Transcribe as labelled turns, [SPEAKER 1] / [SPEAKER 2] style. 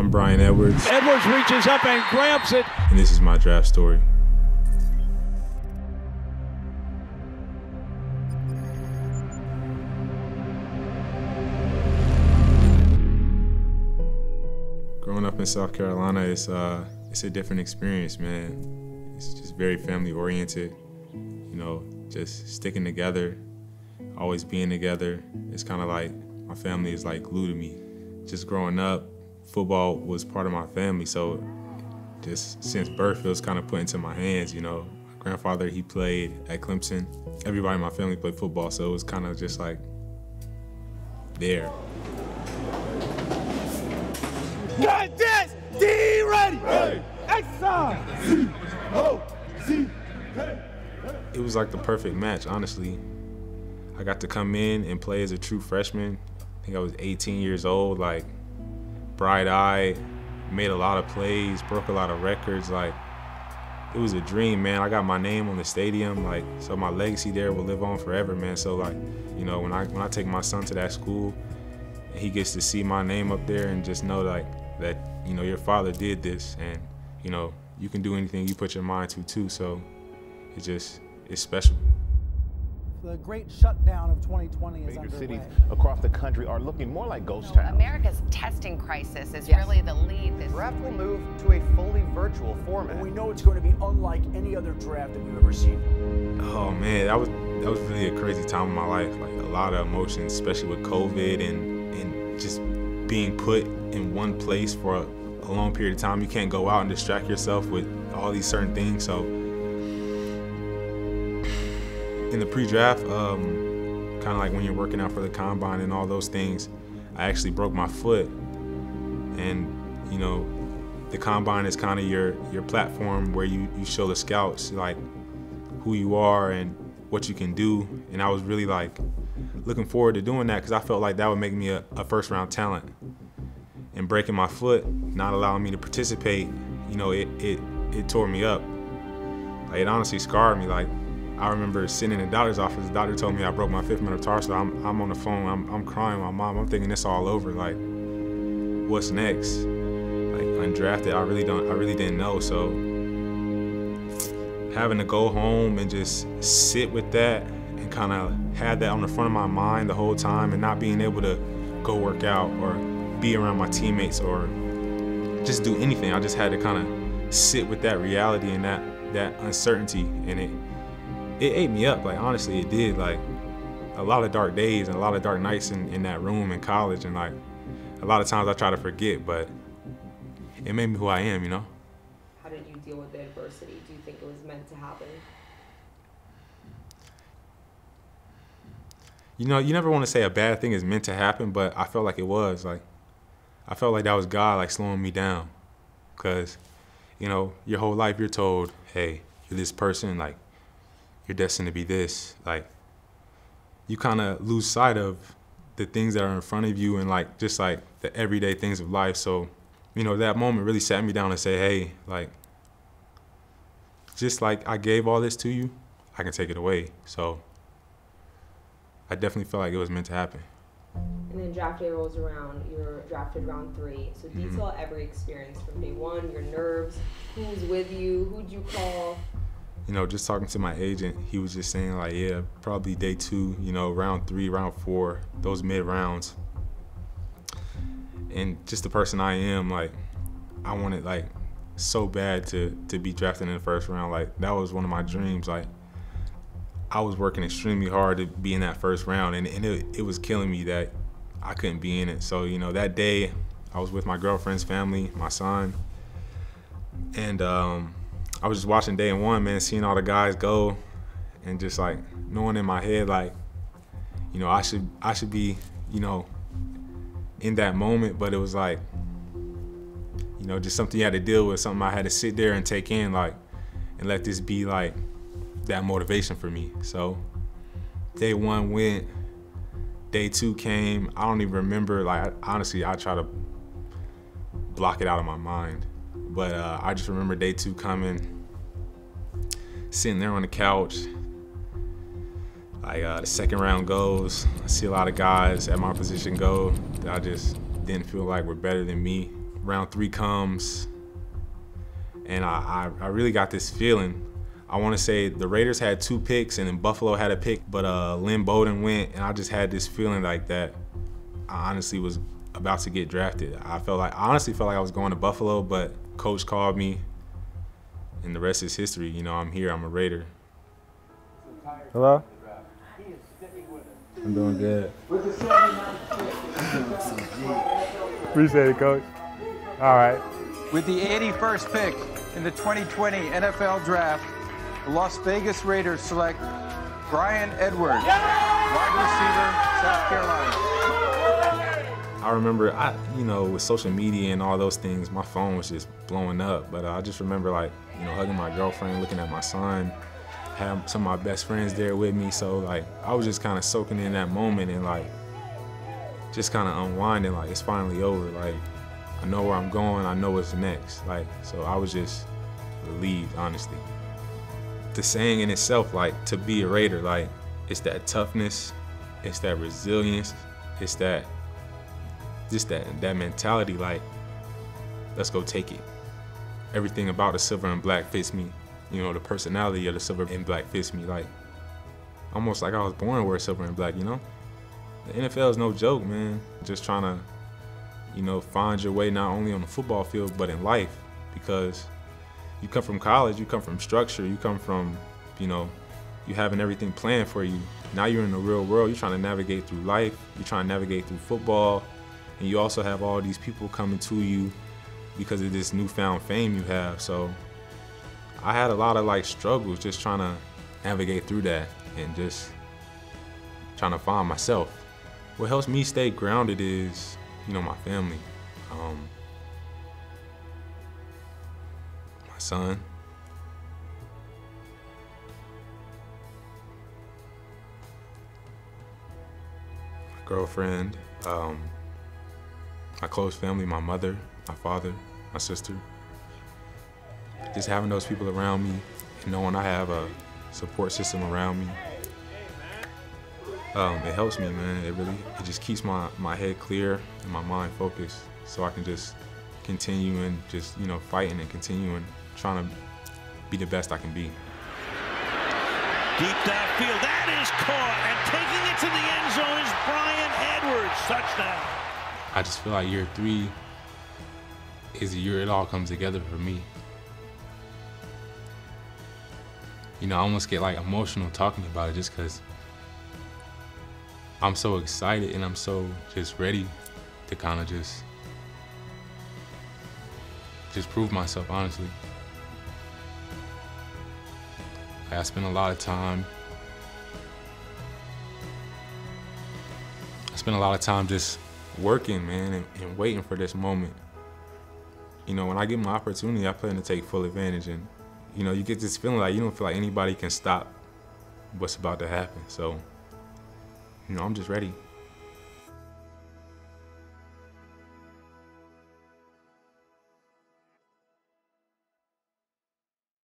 [SPEAKER 1] I'm Bryan Edwards.
[SPEAKER 2] Edwards reaches up and grabs it.
[SPEAKER 1] And this is my draft story. Growing up in South Carolina, it's uh, it's a different experience, man. It's just very family oriented. You know, just sticking together, always being together. It's kind of like my family is like glue to me. Just growing up, football was part of my family, so just since birth, it was kind of put into my hands. You know, my grandfather he played at Clemson. Everybody in my family played football, so it was kind of just like there.
[SPEAKER 3] Got this! D ready! Ready! Exxon!
[SPEAKER 1] It was like the perfect match, honestly. I got to come in and play as a true freshman. I think I was 18 years old, like bright-eyed, made a lot of plays, broke a lot of records. Like it was a dream, man. I got my name on the stadium, like so my legacy there will live on forever, man. So like, you know, when I when I take my son to that school, he gets to see my name up there and just know like that, you know, your father did this, and you know, you can do anything you put your mind to too. So it just it's special.
[SPEAKER 4] The great shutdown of 2020 is
[SPEAKER 5] Major
[SPEAKER 4] underway.
[SPEAKER 5] cities across the country are looking more like ghost towns.
[SPEAKER 6] America's testing crisis is
[SPEAKER 7] Yes.
[SPEAKER 6] really the lead. This
[SPEAKER 7] Draft will move to a fully virtual format.
[SPEAKER 8] We know it's going to be unlike any other draft that we've ever seen.
[SPEAKER 1] Oh man, that was that was really a crazy time in my life. Like a lot of emotions, especially with COVID and and just being put in one place for a, a long period of time. You can't go out and distract yourself with all these certain things. So in the pre-draft, um, kind of like when you're working out for the combine and all those things, I actually broke my foot, and you know, the combine is kind of your your platform where you you show the scouts like who you are and what you can do. And I was really like looking forward to doing that because I felt like that would make me a, a first round talent. And breaking my foot, not allowing me to participate, you know, it it it tore me up. Like it honestly scarred me. Like I remember sitting in the doctor's office. The doctor told me I broke my fifth metatarsal. I'm I'm on the phone. I'm I'm crying. My mom. I'm thinking it's all over. Like, what's next? Like undrafted. I really don't. I really didn't know. So having to go home and just sit with that and kind of had that on the front of my mind the whole time and not being able to go work out or be around my teammates or just do anything. I just had to kind of sit with that reality and that that uncertainty in it it ate me up. Like honestly, it did. Like a lot of dark days and a lot of dark nights in, in that room in college and like a lot of times I try to forget, but it made me who I am, you know?
[SPEAKER 9] How did you deal with the adversity? Do you think it was meant to happen?
[SPEAKER 1] You know, you never want to say a bad thing is meant to happen, but I felt like it was. Like, I felt like that was God, like, slowing me down. Because, you know, your whole life you're told, hey, you're this person, like, you're destined to be this. Like, you kind of lose sight of the things that are in front of you and, like, just, like, the everyday things of life. So, you know, that moment really sat me down and said, hey, like, just like I gave all this to you, I can take it away. So, I definitely felt like it was meant to happen.
[SPEAKER 9] And then draft day rolls around. You're drafted round three. So
[SPEAKER 1] Mm-hmm.
[SPEAKER 9] detail every experience from day one. Your nerves. Who's with you? Who'd you call?
[SPEAKER 1] You know, just talking to my agent, he was just saying like, yeah, probably day two, you know, round three, round four, those mid rounds. And just the person I am, like, I wanted like so bad to to be drafted in the first round. Like that was one of my dreams. Like I was working extremely hard to be in that first round, and, and it, it was killing me that I couldn't be in it. So you know, that day I was with my girlfriend's family, my son, and um, I was just watching day one, man, seeing all the guys go, and just like knowing in my head, like, you know, I should I should be, you know, in that moment, but it was like, you know, just something you had to deal with, something I had to sit there and take in, like, and let this be like that motivation for me. So day one went, day two came. I don't even remember, like, honestly, I try to block it out of my mind. But uh, I just remember day two coming, sitting there on the couch. Like uh, the second round goes, I see a lot of guys at my position go I just didn't feel like were better than me. round three comes, and I, I, I really got this feeling. I want to say the Raiders had two picks and then Buffalo had a pick, but uh, Lynn Bowden went, and I just had this feeling like that. I honestly was about to get drafted. I felt like I honestly felt like I was going to Buffalo, but coach called me, and the rest is history. You know, I'm here. I'm a Raider.
[SPEAKER 10] Hello. I'm doing good. Appreciate it, coach. All right.
[SPEAKER 11] With the 81st pick in the 2020 NFL Draft, the Las Vegas Raiders select Bryan Edwards, wide receiver, South Carolina.
[SPEAKER 1] I remember, I you know, with social media and all those things, my phone was just blowing up. But I just remember, like, you know, hugging my girlfriend, looking at my son, have some of my best friends there with me. So like, I was just kind of soaking in that moment and like, just kind of unwinding. Like, it's finally over. Like, I know where I'm going. I know what's next. Like, so I was just relieved, honestly. The saying in itself, like, to be a Raider, like, it's that toughness, it's that resilience, it's that just that that mentality like let's go take it. Everything about the silver and black fits me. You know the personality of the silver and black fits me like almost like i was born to wear silver and black you know? The nfl is no joke man. Just trying to you know find your way not only on the football field but in life. Because you come from college you come from structure you come from you know you having everything planned for you. Now you're in the real world. You're trying to navigate through life. You're trying to navigate through football and you also have all these people coming to you because of this newfound fame you have. So I had a lot of like struggles just trying to navigate through that and just trying to find myself. What helps me stay grounded is, you know, my family. Um, my son. My girlfriend. Um, my close family, my mother, my father, my sister. Just having those people around me and knowing I have a support system around me, um, it helps me, man. It really, it just keeps my, my head clear and my mind focused so I can just continue and just, you know, fighting and continuing, trying to be the best I can be.
[SPEAKER 2] Deep downfield, that is caught, and taking it to the end zone is Bryan Edwards. Touchdown.
[SPEAKER 1] I just feel like year three is the year it all comes together for me. You know, I almost get like emotional talking about it just because I'm so excited and I'm so just ready to kind of just just prove myself, honestly. I spent a lot of time I spent a lot of time just working, man, and, and, waiting for this moment. You know, when I get my opportunity, I plan to take full advantage. And, you know, you get this feeling like you don't feel like anybody can stop what's about to happen. So, you know, I'm just ready.